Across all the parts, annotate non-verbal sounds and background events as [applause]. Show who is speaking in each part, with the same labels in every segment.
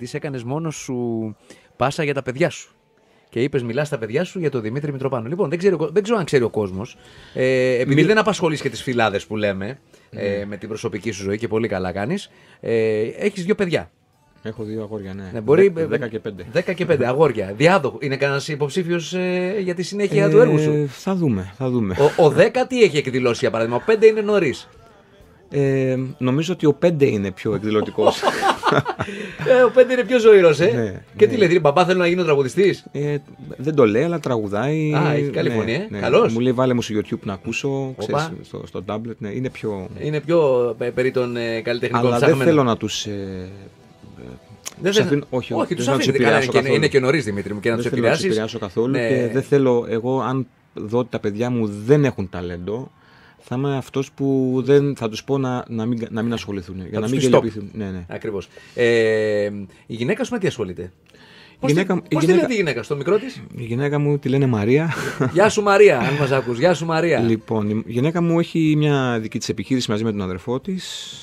Speaker 1: προπονητή, έκανες μόνος σου πάσα για τα παιδιά σου. Και είπες, μιλάς στα παιδιά σου για τον Δημήτρη Μητροπάνο. Λοιπόν, δεν, ξέρω, δεν ξέρω αν ξέρει ο κόσμος. Ε, επειδή δεν απασχολείς και τις φυλάδες που λέμε ε, με την προσωπική σου ζωή και πολύ καλά κάνεις, ε, έχεις δύο παιδιά.
Speaker 2: Έχω δύο αγόρια, ναι.
Speaker 1: Ναι, μπορεί,
Speaker 2: Δε- Δέκα και πέντε.
Speaker 1: 10 και 5 αγόρια. Διάδοχο. Είναι κανένας υποψήφιος ε, για τη συνέχεια του έργου σου;
Speaker 2: Ε, Θα δούμε, θα δούμε.
Speaker 1: Ο, ο 10 τι έχει εκδηλώσει για παράδειγμα; Ο 5 είναι νωρίς.
Speaker 2: Ε, νομίζω ότι ο πέντε είναι πιο εκδηλωτικός. [laughs]
Speaker 1: ε, ο 5 είναι πιο ζωηρός, ε.
Speaker 2: Ναι,
Speaker 1: και
Speaker 2: ναι.
Speaker 1: τι λέει, δηλαδή, παπά θέλω να γίνω τραγουδιστής.
Speaker 2: ε, δεν το λέει, αλλά τραγουδάει.
Speaker 1: Α, έχει καλή φωνή, ε. Καλός.
Speaker 2: Μου λέει βάλε μου στο YouTube να ακούσω, ξέρεις,
Speaker 1: Οπα.
Speaker 2: στο, στο tablet. Ναι, είναι πιο.
Speaker 1: Είναι πιο ε, περί των ε, καλλιτεχνικών
Speaker 2: αλλά δεν
Speaker 1: ψάχνων.
Speaker 2: θέλω να τους. Ε,
Speaker 1: Δεν
Speaker 2: τους
Speaker 1: θέλω-
Speaker 2: αφήνω- όχι,
Speaker 1: όχι,
Speaker 2: δεν
Speaker 1: τους
Speaker 2: θέλω να τους
Speaker 1: αφήνει. Καλά,
Speaker 2: επηρεάσω
Speaker 1: είναι, και-
Speaker 2: καθόλου.
Speaker 1: είναι και νωρίς Δημήτρη μου και να τους
Speaker 2: δεν θέλω να τους
Speaker 1: επηρεάσεις.
Speaker 2: επηρεάσω καθόλου
Speaker 1: Ναι.
Speaker 2: και δεν θέλω εγώ αν δω ότι τα παιδιά μου δεν έχουν ταλέντο θα είμαι αυτός που δεν θα τους πω να, να, μην, να μην ασχοληθούν για να
Speaker 1: τους
Speaker 2: μην
Speaker 1: πεις stop.
Speaker 2: γελιοποιηθούν. Ναι, ναι.
Speaker 1: Ακριβώς. Ε, η γυναίκα σου με τι ασχολείται; Πώς
Speaker 2: γυναίκα- η
Speaker 1: τη
Speaker 2: γυναίκα-
Speaker 1: λέει τη γυναίκα, στο μικρό της;
Speaker 2: Η γυναίκα μου τη λένε Μαρία.
Speaker 1: Γεια σου Μαρία, αν μας ακούς. Γεια σου Μαρία.
Speaker 2: λοιπόν, η γυναίκα μου έχει μια δική της επιχείρηση μαζί με τον αδερφό της.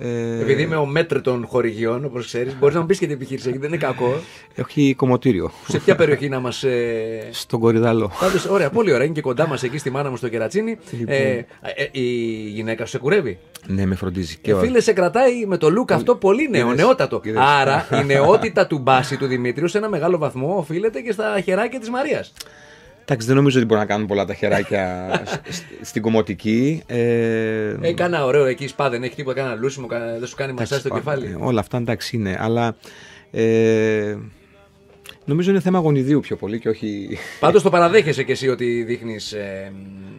Speaker 2: Ε,
Speaker 1: Επειδή είμαι ο μέτρη των χορηγιών, όπως ξέρεις, μπορείς να μου πεις και την επιχείρηση, γιατί δεν είναι κακό.
Speaker 2: Έχει κομμωτήριο.
Speaker 1: Σε ποια περιοχή να μας. Ε...
Speaker 2: Στον Κορυδάλο.
Speaker 1: Πάντως, ωραία, πολύ ωραία. Είναι και κοντά μας εκεί στη μάνα μου στο κερατσίνι.
Speaker 2: Λοιπόν.
Speaker 1: Ε, ε, η γυναίκα σου σε κουρεύει;
Speaker 2: ναι, με φροντίζει.
Speaker 1: Και φίλε, σε κρατάει με το look αυτό πολύ νέο,
Speaker 2: Είδες.
Speaker 1: νεότατο.
Speaker 2: Είδες.
Speaker 1: Άρα η [laughs] νεότητα του Μπάση του Δημήτριου σε ένα μεγάλο βαθμό οφείλεται και στα χεράκια της Μαρίας.
Speaker 2: Εντάξει, δεν νομίζω ότι μπορούν να κάνουν πολλά τα χεράκια σ- σ- στην κομμωτική. Ε,
Speaker 1: Ε, κάνα ωραίο εκεί σπά, δεν έχει τίποτα, κάνα λούσιμο, κάνα- δεν σου κάνει μασά στο
Speaker 2: εντάξει,
Speaker 1: κεφάλι.
Speaker 2: ε, Όλα αυτά εντάξει είναι, αλλά ε, νομίζω είναι θέμα γονιδίου πιο πολύ και όχι.
Speaker 1: Πάντως το παραδέχεσαι κι εσύ ότι δείχνεις. Ε,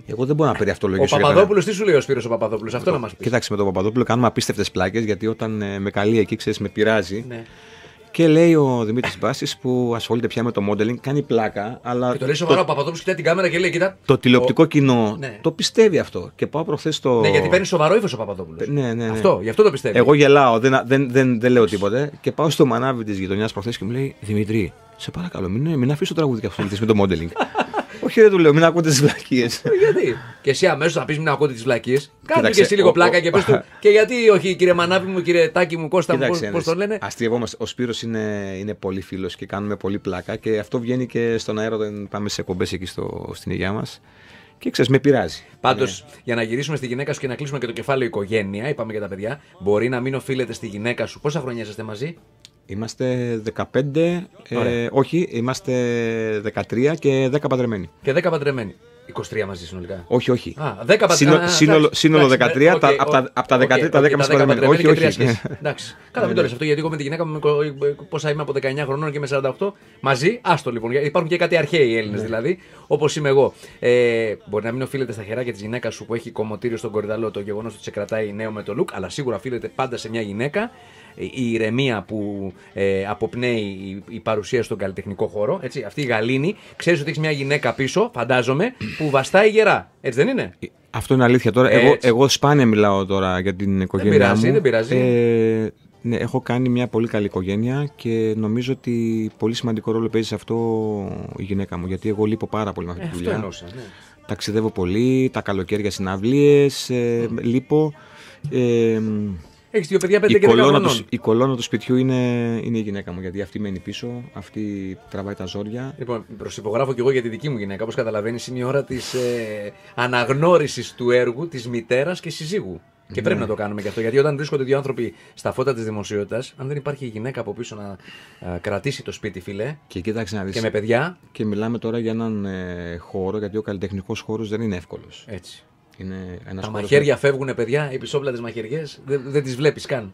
Speaker 2: Εγώ δεν μπορώ να
Speaker 1: ο
Speaker 2: περιαυτολογήσω. για
Speaker 1: Παπαδόπουλος, τι σου λέει ο Σπύρος ο Παπαδόπουλος, αυτό να μας πεις;
Speaker 2: Κοιτάξτε, με τον Παπαδόπουλο κάνουμε απίστευτες πλάκες γιατί όταν ε, με καλεί εκεί, ξέρεις, με πειράζει.
Speaker 1: Ναι.
Speaker 2: Και λέει ο Δημήτρης Μπάσης που ασχολείται πια με το modeling, κάνει πλάκα, αλλά
Speaker 1: Και το λέει σοβαρά ο Παπαδόπουλος, κοιτάει την κάμερα και λέει: Κοίτα.
Speaker 2: το τηλεοπτικό κοινό
Speaker 1: Ναι.
Speaker 2: το πιστεύει αυτό. Και πάω προχθές στο.
Speaker 1: Ναι, γιατί παίρνει σοβαρό ύφος ο Παπαδόπουλος.
Speaker 2: Ναι, ναι, ναι.
Speaker 1: Αυτό, γι' αυτό το πιστεύει.
Speaker 2: Εγώ γελάω, δεν, δεν, δεν, δεν λέω τίποτε. Και πάω στο μανάβι της γειτονιάς προχθές και μου λέει Δημητρή, σε παρακαλώ, μην, μην αφήσω το τραγούδι και ασχοληθεί με το modeling. Όχι, δεν του λέω, μην ακούτε τις βλακίες.
Speaker 1: Ε, Γιατί; Και εσύ αμέσως να πεις μην ακούτε τις βλακίες. Κάνε
Speaker 2: Κοίταξε,
Speaker 1: και εσύ λίγο
Speaker 2: ο-
Speaker 1: πλάκα
Speaker 2: ο-
Speaker 1: και πες του. Και γιατί όχι, κύριε Μανάβη μου, κύριε Τάκη μου, Κώστα μου,
Speaker 2: Κοίταξε,
Speaker 1: πώς το λένε;
Speaker 2: Αστειευόμαστε. Ο Σπύρος είναι, είναι πολύ φίλος και κάνουμε πολύ πλάκα και αυτό βγαίνει και στον αέρα όταν πάμε σε εκπομπές εκεί στο, στην υγειά μας. Και ξέρεις, με πειράζει.
Speaker 1: Πάντως,
Speaker 2: Ναι.
Speaker 1: για να γυρίσουμε στη γυναίκα σου και να κλείσουμε και το κεφάλαιο οικογένεια, είπαμε για τα παιδιά, μπορεί να μην οφείλεται στη γυναίκα σου. Πόσα χρόνια είσαστε μαζί,
Speaker 2: Είμαστε 15,
Speaker 1: Ωραία.
Speaker 2: ε, όχι, είμαστε 13 και 10 παντρεμένοι.
Speaker 1: και 10 παντρεμένοι. 23 μαζί συνολικά.
Speaker 2: Όχι, όχι.
Speaker 1: Α, 10 παντρεμένοι.
Speaker 2: Σύνολο-
Speaker 1: Α,
Speaker 2: σύνολο-
Speaker 1: εντάξει,
Speaker 2: σύνολο
Speaker 1: εντάξει,
Speaker 2: 13,
Speaker 1: οκ,
Speaker 2: τα-
Speaker 1: οκ,
Speaker 2: απ' τα- απ' τα
Speaker 1: οκ,
Speaker 2: 13, τα
Speaker 1: οκ,
Speaker 2: 10 μας
Speaker 1: τα 10
Speaker 2: παντρεμένοι.
Speaker 1: παντρεμένοι
Speaker 2: Όχι,
Speaker 1: και τρία
Speaker 2: όχι.
Speaker 1: σχέσεις. Εντάξει. Καλά, μην το λες αυτό γιατί εγώ με τη γυναίκα μου είμαι κο- πόσα είμαι από 19 χρονών και με 48 μαζί. Άστο λοιπόν. γιατί Υπάρχουν και κάτι αρχαίοι
Speaker 2: Ναι.
Speaker 1: Έλληνε δηλαδή, όπως είμαι εγώ. Ε, μπορεί να μην οφείλεται στα χεράκια της γυναίκας σου που έχει κομμωτήριο στον κορυδαλό το γεγονός ότι σε κρατάει νέο με το look, αλλά σίγουρα οφείλεται πάντα σε μια γυναίκα ε, η ηρεμία που ε, αποπνέει η, η παρουσία στον καλλιτεχνικό χώρο. Έτσι, αυτή η γαλήνη. Ξέρεις ότι έχεις μια γυναίκα πίσω, φαντάζομαι, που βαστάει γερά. Έτσι δεν είναι;
Speaker 2: Αυτό είναι αλήθεια τώρα. Εγώ,
Speaker 1: Έτσι.
Speaker 2: εγώ σπάνια μιλάω τώρα για την οικογένειά
Speaker 1: πειράζει,
Speaker 2: μου.
Speaker 1: δεν πειράζει.
Speaker 2: Ε, ναι, έχω κάνει μια πολύ καλή οικογένεια και νομίζω ότι πολύ σημαντικό ρόλο παίζει σε αυτό η γυναίκα μου. Γιατί εγώ λείπω πάρα πολύ με αυτή
Speaker 1: Ε,
Speaker 2: τη
Speaker 1: αυτό
Speaker 2: δουλειά.
Speaker 1: εννοούσα. Ναι.
Speaker 2: Ταξιδεύω πολύ, τα καλοκαίρια συναυλίες, ε, λείπω. Ε,
Speaker 1: Έχεις δύο παιδιά 5
Speaker 2: η,
Speaker 1: και 10
Speaker 2: κολόνα
Speaker 1: χρονών.
Speaker 2: του, η κολόνα του σπιτιού είναι, είναι η γυναίκα μου, γιατί αυτή μένει πίσω, αυτή τραβάει τα ζόρια.
Speaker 1: Λοιπόν, προσυπογράφω και εγώ για τη δική μου γυναίκα. Όπως καταλαβαίνεις, είναι η ώρα της ε, αναγνώρισης του έργου της μητέρας και συζύγου. Και πρέπει να το κάνουμε και αυτό. Γιατί όταν βρίσκονται δύο άνθρωποι στα φώτα της δημοσιότητας, αν δεν υπάρχει η γυναίκα από πίσω να ε, κρατήσει το σπίτι, φιλέ,
Speaker 2: Και κοίταξε να δεις.
Speaker 1: και με παιδιά,
Speaker 2: Και μιλάμε τώρα για έναν ε, χώρο, γιατί ο καλλιτεχνικός χώρος δεν είναι εύκολος.
Speaker 1: έτσι.
Speaker 2: Είναι ένας
Speaker 1: Τα
Speaker 2: χώρος
Speaker 1: μαχαίρια φεύγουν, παιδιά, οι πισόπλατες μαχαιριές, δεν, δεν τις βλέπεις καν.